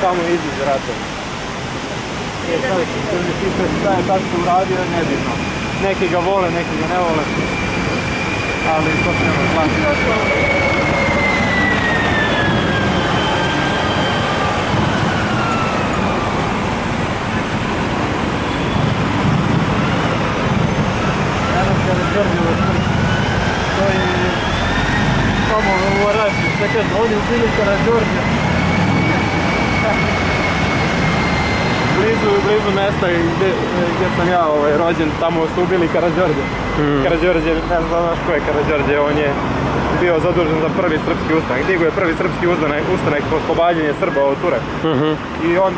tamo iziđe iz rata. E, sad, šta je tad što uradio, nebitno. Neki ga vole, neki ga ne vole. Ali to se nema Đorđevo smrt. To je samo u kaže, oni ubili Karadžorđa. Blizu, blizu mesta gdje, gdje sam ja ovaj, rođen, tamo su ubili Karadžorđe. Mm. Karađorđe, ne znam znaš ko je Karađorđe, on je bio zadužen za prvi srpski ustanak. Digo je prvi srpski ustanak, ustanak po oslobađanje Srba od Turaka. Mhm. I on,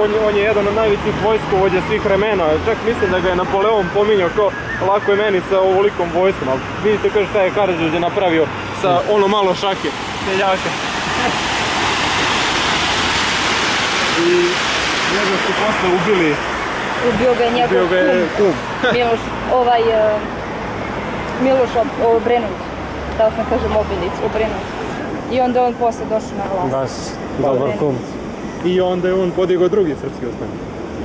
on, je- on je jedan od najvećih vojskovođa svih vremena. Čak mislim da ga je Napoleon pominjao kao lako je meni sa ovolikom vojskom. Ali vidite kaže šta je Karađorđe napravio sa ono malo šake, seljaka. I njega su posle ubili, Ubio ga je njegov ubio ga je kum. kum. Miloš, ovaj, e, Miloš Ob- Obrenović. Da sam kažem Obilić, Obrenović. I onda on posle došao na vlast. Baš dobar kum. I onda je on podigao drugi srpski ustanak.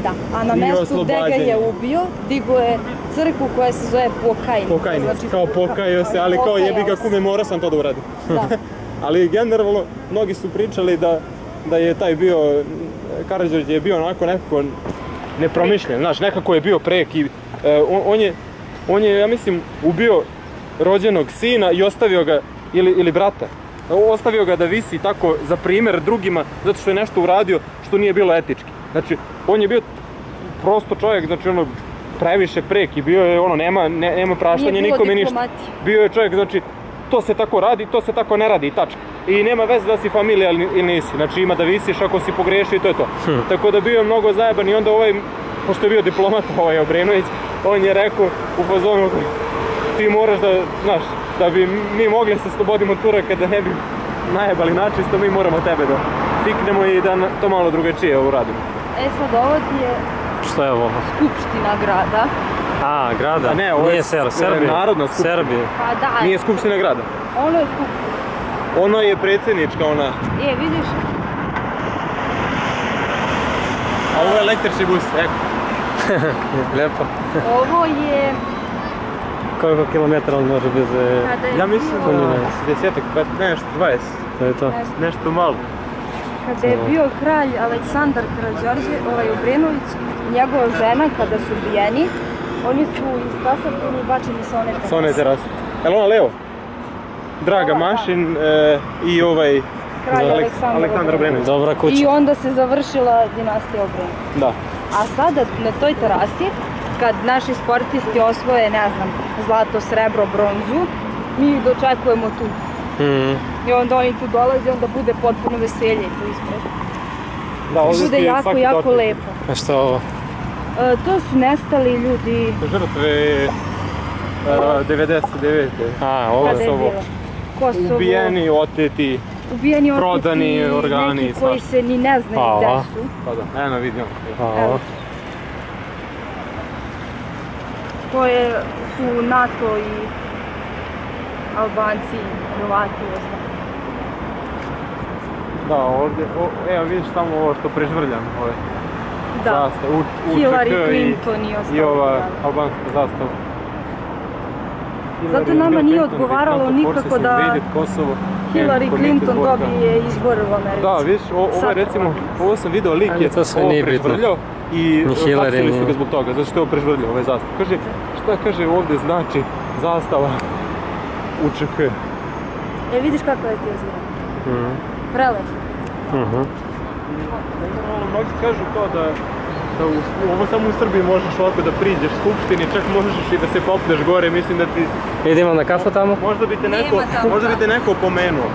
Da, a na mestu gde ga je ubio, digo je crkvu koja se zove Pokajnica. Pokajnica, Znači, kao pokajao se, ali kao jebi ga kume, morao sam to da uradim. Da. Ali generalno, mnogi su pričali da, da je taj bio, Karađorđe je bio onako nekako nepromišljen, znaš, nekako je bio prek i e, on, on je, on je, ja mislim, ubio rođenog sina i ostavio ga, ili, ili brata, ostavio ga da visi tako za primjer drugima, zato što je nešto uradio što nije bilo etički. Znači, on je bio prosto čovjek, znači ono, previše prek i bio je ono, nema, ne- nema praštanja bilo nikome ništa. Bio je čovjek, znači, to se tako radi, to se tako ne radi, i tačka. I nema veze da si familija ili, nisi, znači ima da visiš ako si pogrešio i to je to. Tako da bio je mnogo zajeban i onda ovaj, pošto je bio diplomat ovaj Obrenović, on je rekao u fazonu, ti moraš da, znaš, da bi mi mogli se slobodimo od Turaka, da ne bi najebali načisto, mi moramo tebe da fiknemo i da to malo drugačije uradimo. E sad ovo ti je Što je ovo? skupština grada. A, grada? A ne, ovo je Nije Ser, narodna skupština. Pa da, Nije skupština grada. ono je skupština. Ono je predsjednička ona, E, vidiš, a ovo je električni bus, eko. Lijepo. ovo je... Koliko kilometara on može bez... e, je Ja mislim bio, da desetak, pa nešto, 20, To je to. nešto malo. kada je bio kralj Aleksandar Karađorđe, ovaj Obrenović, i njegova žena, kada su ubijeni, oni su iskasapljeni i bačeni sa one Sa one terase. Jel ona levo? Draga Ova. Mašin e, i ovaj kralj Aleks- Aleksandar Obrenović. Dobra kuća. I onda se završila dinastija Obrenović. Da. A sada na toj terasi, kad naši sportisti osvoje, ne znam, zlato, srebro, bronzu, mi ih dočekujemo tu. Mhm. I onda oni tu dolaze, onda bude potpuno veselje tu ispred. Da, ovdje je jako, jako lepo. A što je ovo? E, to su nestali ljudi Žrtve e, 99. A, ovo je... je Kosovo. Ubijeni, oteti. ubijeni oteti, prodani organi neki koji se ni ne znaju gde a? su. Pa da, eno vidim. A, Evo. ovo. To je, su NATO i Albanci, Hrvati i ostalo. Da, ovdje, o, evo vidiš tamo ovo što prežvrljam, ove Da, U, Hillary UČK Clinton i ostalo. i ova da. albanska zastava. Zato Hillary nama nije odgovaralo nikako da Kosovo Hillary Clinton dobije izbor u Americi. Da, vidiš, o, ovo je recimo, ovo. sam video lik je to ovo prežvrljao i Hillary hapsili su ga zbog toga, zato što je ovo prežvrljao, ovaj zastav. Kaže, šta kaže ovdje znači zastava UČK? E vidiš kako je ti izgleda. Mhm. Prelepo. Mhm. Mnogi kažu to da da u, ovo samo u Srbiji možeš ovako da priđeš skupštini, čak možeš i da se popneš gore, mislim da ti, Idemo na kafu tamo? možda bi te neko, Nema tamo možda bi te neko pomenuo.